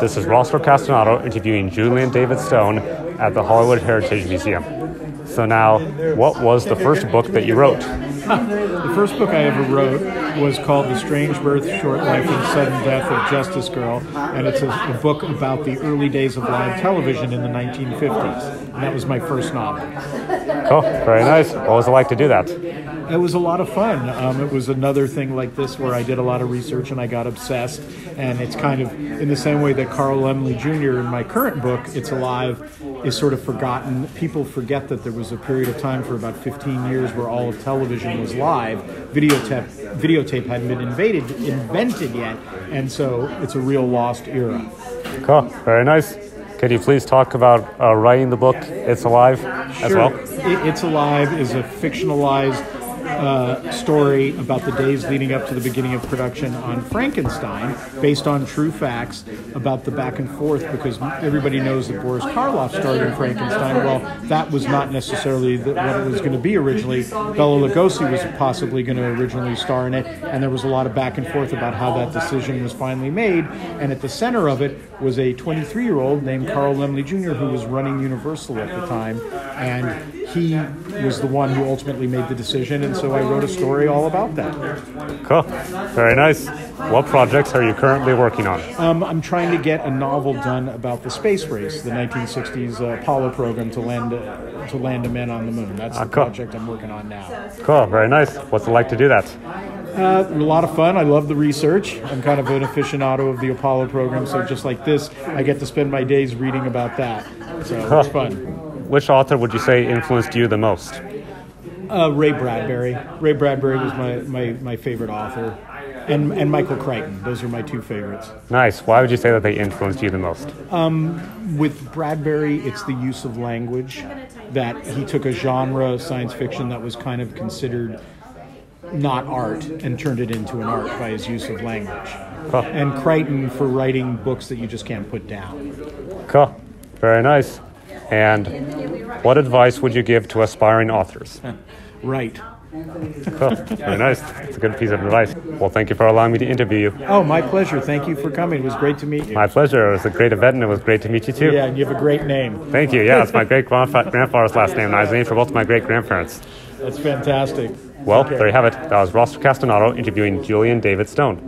This is Roscoe Castellato interviewing Julian David Stone at the Hollywood Heritage Museum. So now, what was the first book that you wrote? The first book I ever wrote was called The Strange Birth, Short Life, and Sudden Death of Justice Girl, and it's a, a book about the early days of live television in the 1950s. And that was my first novel. Cool, very nice. What was it like to do that? It was a lot of fun. Um, it was another thing like this where I did a lot of research and I got obsessed. And it's kind of in the same way that Carl Laemmle Jr. in my current book, It's Alive, is sort of forgotten. People forget that there was a period of time for about 15 years where all of television was live. Videotape, videotape hadn't been invaded, invented yet. And so it's a real lost era. Cool, very nice. Could you please talk about uh, writing the book It's Alive as well? It's Alive is a fictionalized uh, story about the days leading up to the beginning of production on Frankenstein, based on true facts about the back and forth. Because everybody knows that Boris Karloff starred in Frankenstein. Well, that was not necessarily the, what it was going to be originally. Bela Lugosi was possibly going to originally star in it, and there was a lot of back and forth about how that decision was finally made. And at the center of it was a 23-year-old named Carl Laemmle Jr. who was running Universal at the time, and he was the one who ultimately made the decision. And so I wrote a story all about that. Cool, very nice. What projects are you currently working on? Um, I'm trying to get a novel done about the space race, the 1960s uh, Apollo program to land uh, to land a man on the moon. That's the Ah, cool. project I'm working on now. Cool, very nice. What's it like to do that? Uh, a lot of fun. I love the research. I'm kind of an aficionado of the Apollo program, so just like this, I get to spend my days reading about that. So it's fun. Which author would you say influenced you the most? Uh, Ray Bradbury. Ray Bradbury was my, my, my favorite author. And, and Michael Crichton. Those are my two favorites. Nice. Why would you say that they influenced you the most? With Bradbury, it's the use of language that he took a genre of science fiction that was kind of considered not art and turned it into an art by his use of language. Cool. And Crichton for writing books that you just can't put down. Cool. Very nice. And what advice would you give to aspiring authors? Right. Cool. Very nice. It's a good piece of advice. Well, thank you for allowing me to interview you. Oh, my pleasure. Thank you for coming. It was great to meet you. My pleasure. It was a great event and it was great to meet you too. Yeah, and you have a great name. Thank you. Yeah, it's my great grandfather's last name, and I was named for both my great grandparents. That's fantastic. Well, Okay. there you have it. That was Ross Castellato interviewing Julian David Stone.